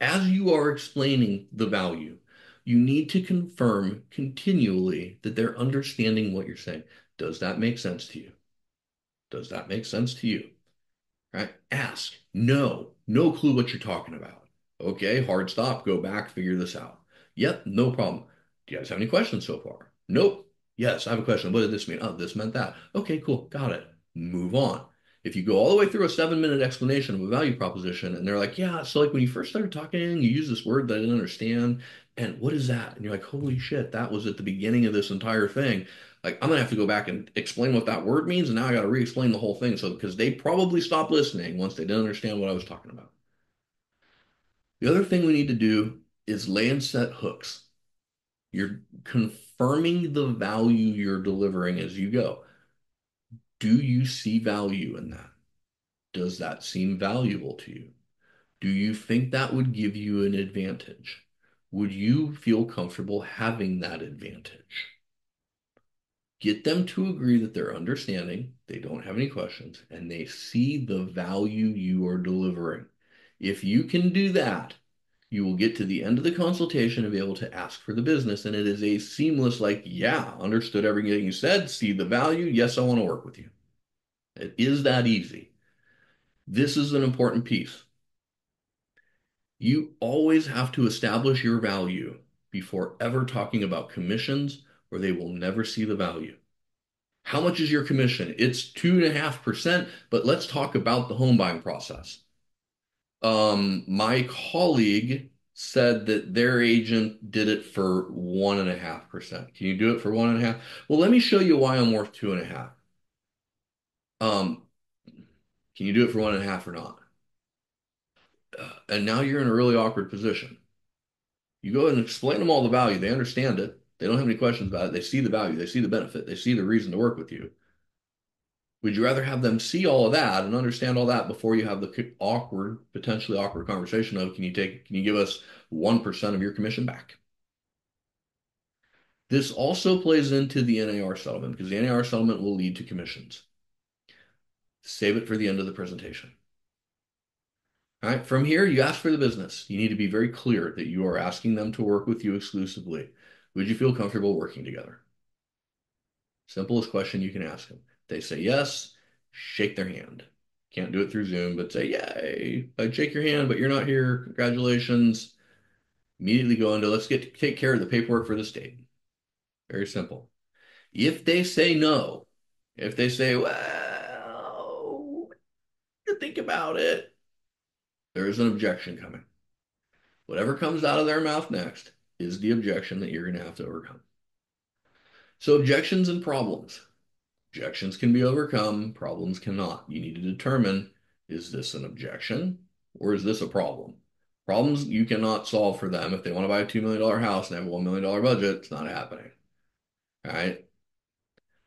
As you are explaining the value, you need to confirm continually that they're understanding what you're saying. Does that make sense to you? Does that make sense to you? Right? Ask. No, no clue what you're talking about. Okay, hard stop. Go back, figure this out. Yep, no problem. Do you guys have any questions so far? Nope. Yes, I have a question. What did this mean? Oh, this meant that. Okay, cool. Got it. Move on. If you go all the way through a seven minute explanation of a value proposition and they're like, yeah, so like when you first started talking, you use this word that I didn't understand. And what is that? And you're like, holy shit, that was at the beginning of this entire thing. Like, I'm gonna have to go back and explain what that word means, and now I got to re-explain the whole thing. So, because they probably stopped listening once they didn't understand what I was talking about. The other thing we need to do is lay and set hooks. You're confirming the value you're delivering as you go. Do you see value in that? Does that seem valuable to you? Do you think that would give you an advantage? Would you feel comfortable having that advantage? Get them to agree that they're understanding, they don't have any questions, and they see the value you are delivering. If you can do that, you will get to the end of the consultation and be able to ask for the business. And it is a seamless, like, yeah, understood everything you said, see the value. Yes, I want to work with you. It is that easy. This is an important piece. You always have to establish your value before ever talking about commissions, or they will never see the value. How much is your commission? It's two and a half percent, but let's talk about the home buying process um, my colleague said that their agent did it for one and a half percent. Can you do it for one and a half? Well, let me show you why I'm worth two and a half. Um, can you do it for one and a half or not? Uh, and now you're in a really awkward position. You go and explain them all the value. They understand it. They don't have any questions about it. They see the value. They see the benefit. They see the reason to work with you. Would you rather have them see all of that and understand all that before you have the awkward, potentially awkward conversation of, can you take, can you give us 1% of your commission back? This also plays into the NAR settlement because the NAR settlement will lead to commissions. Save it for the end of the presentation. All right, from here, you ask for the business. You need to be very clear that you are asking them to work with you exclusively. Would you feel comfortable working together? Simplest question you can ask them. They say yes, shake their hand. Can't do it through Zoom, but say, yay, I'd shake your hand, but you're not here. Congratulations. Immediately go into let's get take care of the paperwork for the state. Very simple. If they say no, if they say, well, think about it, there is an objection coming. Whatever comes out of their mouth next is the objection that you're going to have to overcome. So, objections and problems. Objections can be overcome, problems cannot. You need to determine is this an objection or is this a problem? Problems you cannot solve for them. If they want to buy a $2 million house and have a $1 million budget, it's not happening. All right.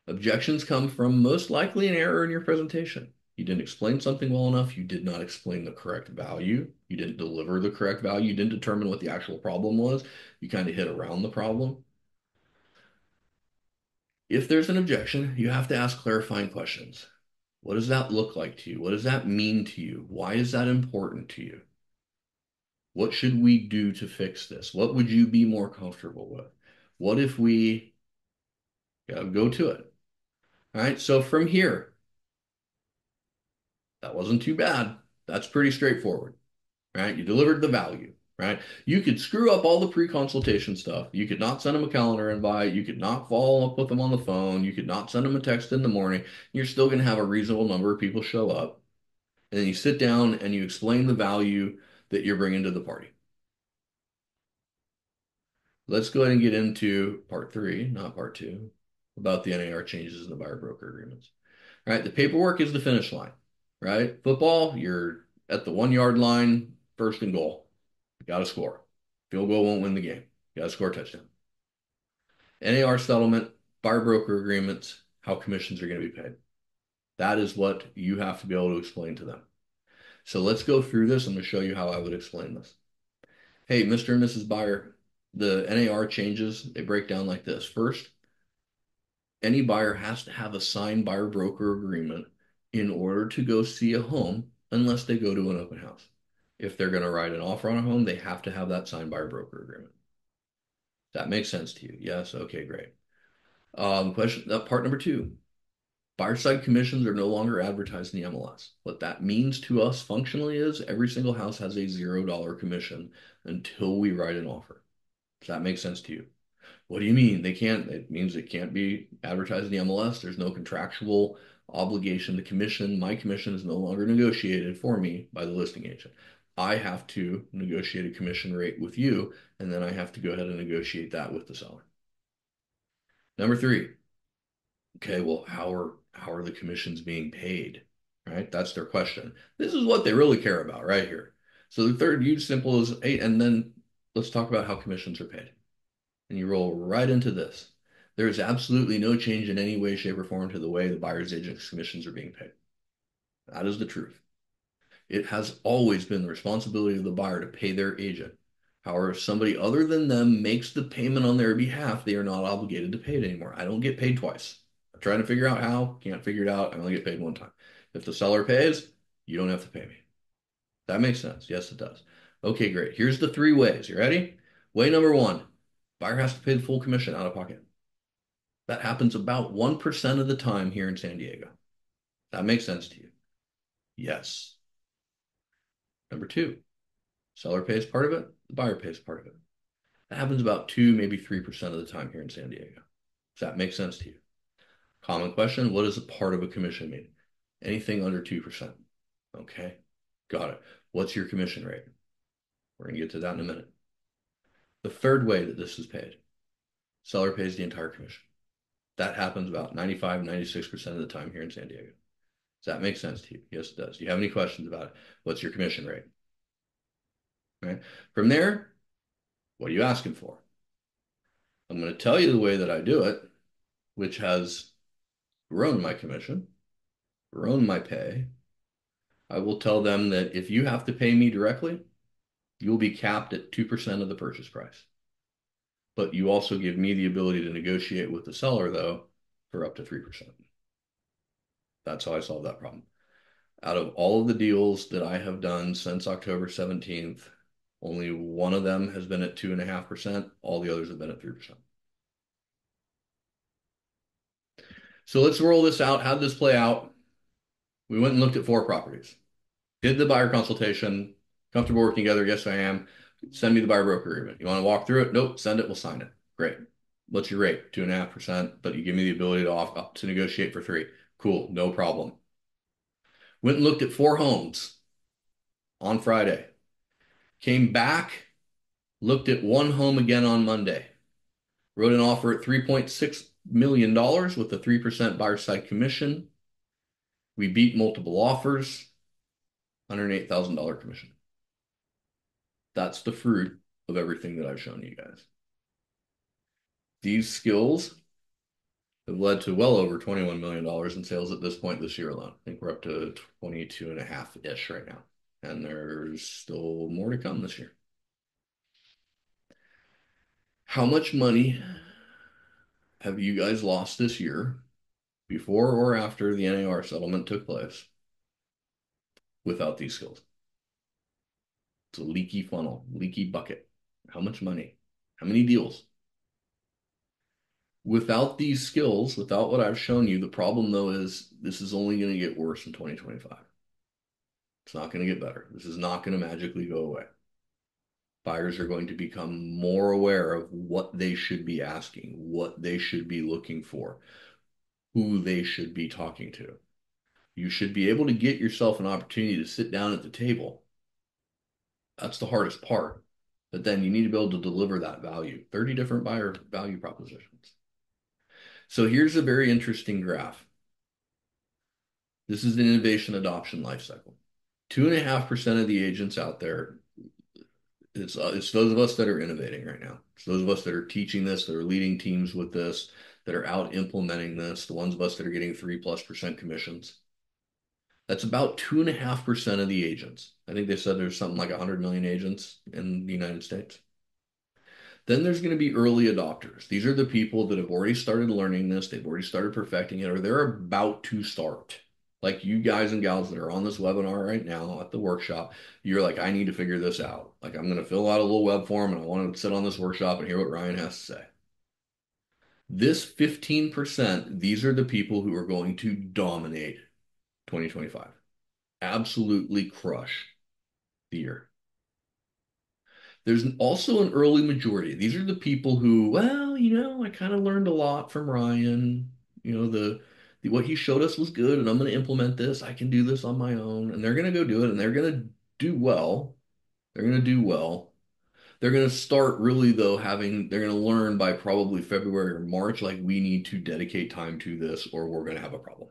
Objections come from most likely an error in your presentation. You didn't explain something well enough. You did not explain the correct value. You didn't deliver the correct value. You didn't determine what the actual problem was. You kind of hit around the problem. If there's an objection, you have to ask clarifying questions. What does that look like to you? What does that mean to you? Why is that important to you? What should we do to fix this? What would you be more comfortable with? What if we go to it? All right, so from here, that wasn't too bad. That's pretty straightforward, right? You delivered the value right? You could screw up all the pre-consultation stuff. You could not send them a calendar invite. You could not follow up with them on the phone. You could not send them a text in the morning. You're still going to have a reasonable number of people show up. And then you sit down and you explain the value that you're bringing to the party. let's go ahead and get into part three, not part two, about the NAR changes in the buyer broker agreements. All right, the paperwork is the finish line, right? Football, you're at the one yard line, first and goal. Got to score. Field goal won't win the game. Got to score touchdown. NAR settlement, buyer broker agreements, how commissions are going to be paid. That is what you have to be able to explain to them. So let's go through this. I'm going to show you how I would explain this. Hey, Mr. and Mrs. Buyer, the NAR changes, they break down like this. First, any buyer has to have a signed buyer broker agreement in order to go see a home unless they go to an open house. If they're going to write an offer on a home, they have to have that signed by a broker agreement. That makes sense to you? Yes? Okay, great. Um, question, uh, part number two. Buyer side commissions are no longer advertised in the MLS. What that means to us functionally is every single house has a zero dollar commission until we write an offer. Does that make sense to you? What do you mean? They can't, it means it can't be advertised in the MLS. There's no contractual obligation. The commission, my commission is no longer negotiated for me by the listing agent. I have to negotiate a commission rate with you, and then I have to go ahead and negotiate that with the seller. Number three, okay, well, how are how are the commissions being paid? Right? That's their question. This is what they really care about right here. So the third huge simple is eight, and then let's talk about how commissions are paid. And you roll right into this. There is absolutely no change in any way, shape, or form to the way the buyer's agent's commissions are being paid. That is the truth. It has always been the responsibility of the buyer to pay their agent. However, if somebody other than them makes the payment on their behalf, they are not obligated to pay it anymore. I don't get paid twice. I'm trying to figure out how, can't figure it out. I only get paid one time. If the seller pays, you don't have to pay me. That makes sense. Yes, it does. Okay, great. Here's the three ways. You ready? Way number one buyer has to pay the full commission out of pocket. That happens about 1% of the time here in San Diego. That makes sense to you? Yes. Number two, seller pays part of it, the buyer pays part of it. That happens about two, maybe 3% of the time here in San Diego. Does that make sense to you? Common question, what does a part of a commission mean? Anything under 2%. Okay, got it. What's your commission rate? We're going to get to that in a minute. The third way that this is paid, seller pays the entire commission. That happens about 95, 96% of the time here in San Diego. Does that make sense to you? Yes, it does. Do you have any questions about it? What's your commission rate? Right. From there, what are you asking for? I'm going to tell you the way that I do it, which has grown my commission, grown my pay. I will tell them that if you have to pay me directly, you'll be capped at 2% of the purchase price. But you also give me the ability to negotiate with the seller, though, for up to 3%. That's how I solved that problem. Out of all of the deals that I have done since October 17th, only one of them has been at 2.5%. All the others have been at 3%. So let's roll this out. How did this play out? We went and looked at four properties. Did the buyer consultation. Comfortable working together? Yes, I am. Send me the buyer broker agreement. You want to walk through it? Nope. Send it. We'll sign it. Great. What's your rate? Two and a half percent, but you give me the ability to off to negotiate for three. Cool, no problem. Went and looked at four homes on Friday. Came back, looked at one home again on Monday. Wrote an offer at $3.6 million with a 3% buyer side commission. We beat multiple offers, $108,000 commission. That's the fruit of everything that I've shown you guys. These skills have led to well over $21 million in sales at this point this year alone. I think we're up to 22 and a half ish right now. And there's still more to come this year. How much money have you guys lost this year before or after the NAR settlement took place without these skills? It's a leaky funnel, leaky bucket. How much money? How many deals? Without these skills, without what I've shown you, the problem though is this is only going to get worse in 2025. It's not going to get better. This is not going to magically go away. Buyers are going to become more aware of what they should be asking, what they should be looking for, who they should be talking to. You should be able to get yourself an opportunity to sit down at the table. That's the hardest part. But then you need to be able to deliver that value. 30 different buyer value propositions. So here's a very interesting graph. This is an innovation adoption lifecycle. Two and a half percent of the agents out there, it's uh, it's those of us that are innovating right now. It's those of us that are teaching this, that are leading teams with this, that are out implementing this, the ones of us that are getting three plus percent commissions. That's about two and a half percent of the agents. I think they said there's something like 100 million agents in the United States. Then there's going to be early adopters. These are the people that have already started learning this, they've already started perfecting it, or they're about to start. Like you guys and gals that are on this webinar right now at the workshop, you're like, I need to figure this out. Like, I'm going to fill out a little web form and I want to sit on this workshop and hear what Ryan has to say. This 15%, these are the people who are going to dominate 2025. Absolutely crush the year. There's also an early majority. These are the people who, well, you know, I kind of learned a lot from Ryan. You know, the, the what he showed us was good, and I'm going to implement this. I can do this on my own, and they're going to go do it, and they're going to do well. They're going to do well. They're going to start really though having they're going to learn by probably February or March like we need to dedicate time to this or we're going to have a problem.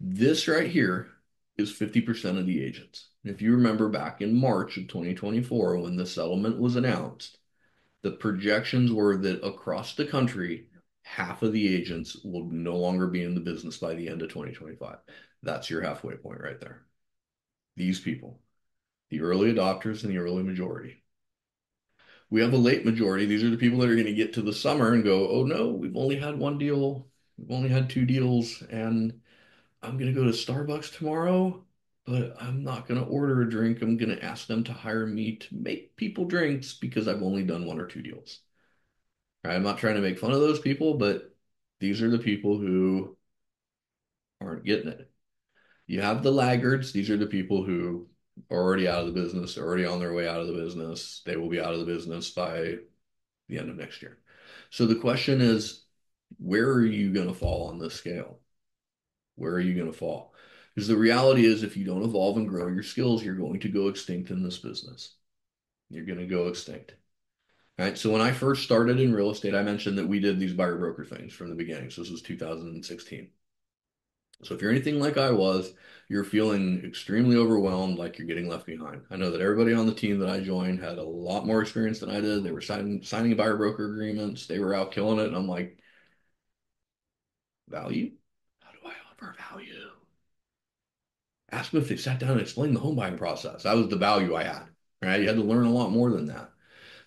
This right here is 50% of the agents. If you remember back in March of 2024 when the settlement was announced, the projections were that across the country, half of the agents will no longer be in the business by the end of 2025. That's your halfway point right there. These people, the early adopters and the early majority. We have a late majority. These are the people that are going to get to the summer and go, oh no, we've only had one deal. We've only had two deals. And I'm going to go to Starbucks tomorrow, but I'm not going to order a drink. I'm going to ask them to hire me to make people drinks because I've only done one or two deals. I'm not trying to make fun of those people, but these are the people who aren't getting it. You have the laggards. These are the people who are already out of the business, already on their way out of the business. They will be out of the business by the end of next year. So the question is, where are you going to fall on this scale? Where are you going to fall? Because the reality is, if you don't evolve and grow your skills, you're going to go extinct in this business. You're going to go extinct. All right. So when I first started in real estate, I mentioned that we did these buyer broker things from the beginning. So this was 2016. So if you're anything like I was, you're feeling extremely overwhelmed, like you're getting left behind. I know that everybody on the team that I joined had a lot more experience than I did. They were signing signing buyer broker agreements. They were out killing it, and I'm like, value? How do I offer value. Ask them if they sat down and explained the home buying process. That was the value I had. Right? You had to learn a lot more than that.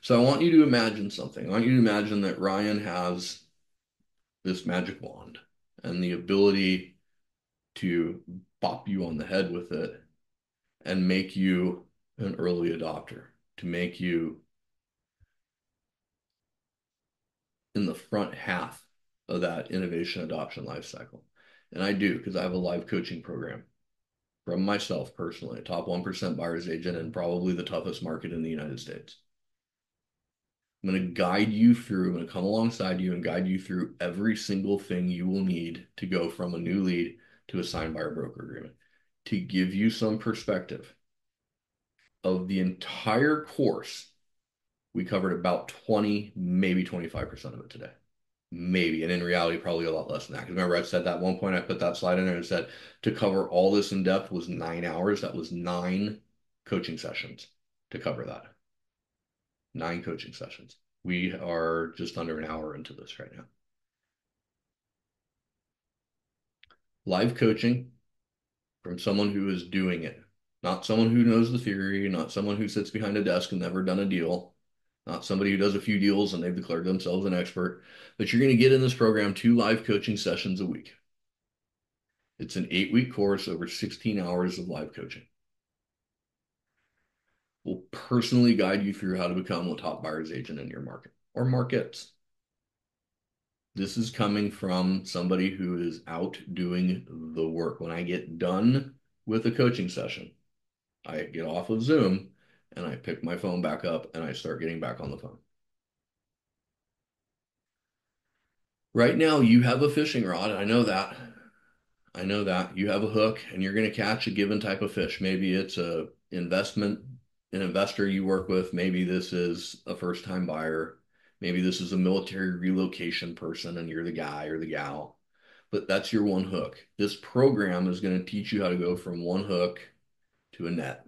So I want you to imagine something. I want you to imagine that Ryan has this magic wand and the ability to bop you on the head with it and make you an early adopter, to make you in the front half of that innovation adoption life cycle. And I do because I have a live coaching program from myself personally, a top 1% buyer's agent and probably the toughest market in the United States. I'm going to guide you through, I'm going to come alongside you and guide you through every single thing you will need to go from a new lead to a signed buyer broker agreement to give you some perspective of the entire course. We covered about 20, maybe 25% of it today maybe. And in reality, probably a lot less than that. Because remember, I said that one point I put that slide in there and said to cover all this in depth was nine hours. That was nine coaching sessions to cover that. Nine coaching sessions. We are just under an hour into this right now. Live coaching from someone who is doing it, not someone who knows the theory, not someone who sits behind a desk and never done a deal, not somebody who does a few deals and they've declared themselves an expert, but you're going to get in this program two live coaching sessions a week. It's an eight week course over 16 hours of live coaching. We'll personally guide you through how to become a top buyer's agent in your market or markets. This is coming from somebody who is out doing the work. When I get done with a coaching session, I get off of Zoom and I pick my phone back up and I start getting back on the phone. Right now, you have a fishing rod. I know that. I know that you have a hook and you're going to catch a given type of fish. Maybe it's a investment an investor you work with. Maybe this is a first time buyer. Maybe this is a military relocation person and you're the guy or the gal. But that's your one hook. This program is going to teach you how to go from one hook to a net.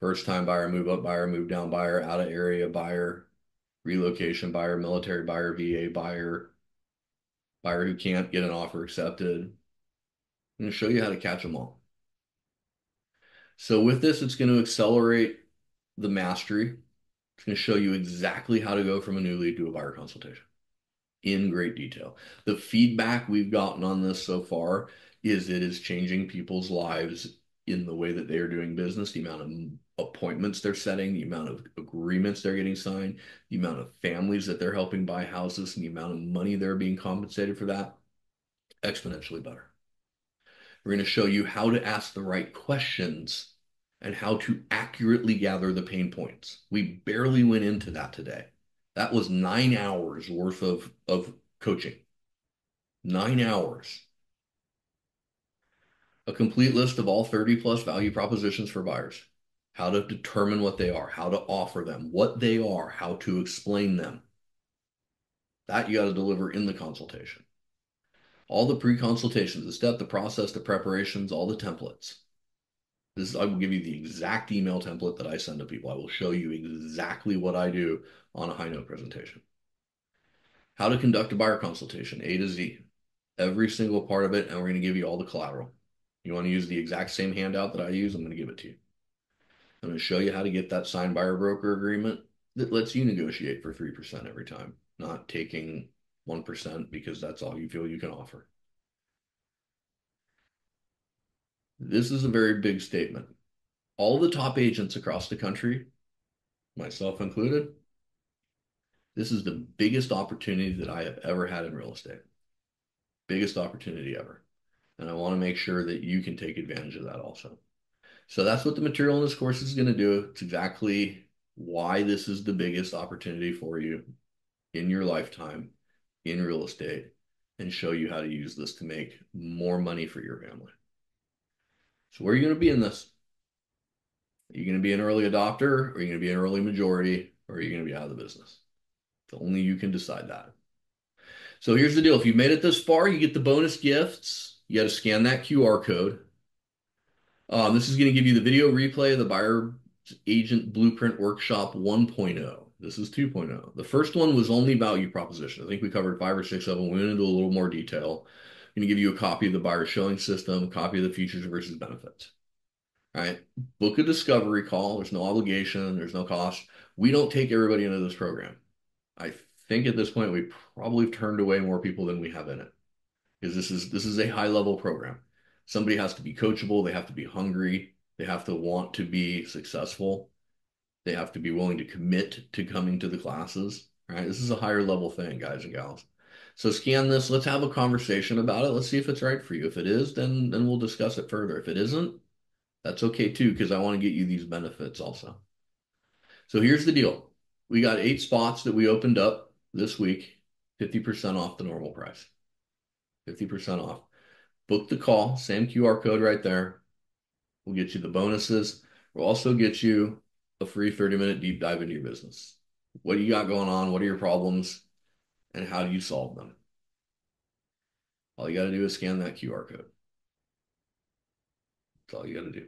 First time buyer, move up buyer, move down buyer, out of area buyer, relocation buyer, military buyer, VA buyer, buyer who can't get an offer accepted. I'm going to show you how to catch them all. So with this, it's going to accelerate the mastery. It's going to show you exactly how to go from a new lead to a buyer consultation in great detail. The feedback we've gotten on this so far is it is changing people's lives in the way that they are doing business, the amount of appointments they're setting, the amount of agreements they're getting signed, the amount of families that they're helping buy houses, and the amount of money they're being compensated for that, exponentially better. We're going to show you how to ask the right questions and how to accurately gather the pain points. We barely went into that today. That was nine hours worth of, of coaching. Nine hours. A complete list of all 30 plus value propositions for buyers, how to determine what they are, how to offer them, what they are, how to explain them. That you got to deliver in the consultation. All the pre consultations, the step, the process, the preparations, all the templates. This I will give you the exact email template that I send to people. I will show you exactly what I do on a Highnote presentation. How to conduct a buyer consultation, A to Z. Every single part of it, and we're going to give you all the collateral. You want to use the exact same handout that I use, I'm going to give it to you. I'm going to show you how to get that signed buyer broker agreement that lets you negotiate for 3% every time, not taking 1% because that's all you feel you can offer. This is a very big statement. All the top agents across the country, myself included, this is the biggest opportunity that I have ever had in real estate. Biggest opportunity ever. And I want to make sure that you can take advantage of that also. So that's what the material in this course is going to do. It's exactly why this is the biggest opportunity for you in your lifetime in real estate and show you how to use this to make more money for your family. So where are you going to be in this? Are you going to be an early adopter? Or are you going to be an early majority? Or are you going to be out of the business? Only you can decide that. So here's the deal. If you've made it this far, you get the bonus gifts. You got to scan that QR code. Um, this is going to give you the video replay of the Buyer Agent Blueprint Workshop 1.0. This is 2.0. The first one was only value proposition. I think we covered five or six of them. We went into a little more detail I'm going to give you a copy of the buyer showing system, copy of the features versus benefits. All right. Book a discovery call. There's no obligation. There's no cost. We don't take everybody into this program. I think at this point we probably turned away more people than we have in it because this is this is a high level program. Somebody has to be coachable. They have to be hungry. They have to want to be successful. They have to be willing to commit to coming to the classes. Right. This is a higher level thing, guys and gals. So scan this. Let's have a conversation about it. Let's see if it's right for you. If it is, then then we'll discuss it further. If it isn't, that's okay too, because I want to get you these benefits also. So here's the deal. We got eight spots that we opened up this week, 50% off the normal price. 50% off. Book the call, same QR code right there. We'll get you the bonuses. We'll also get you a free 30 minute deep dive into your business. What do you got going on? What are your problems? and how do you solve them? All you got to do is scan that QR code. That's all you got to do.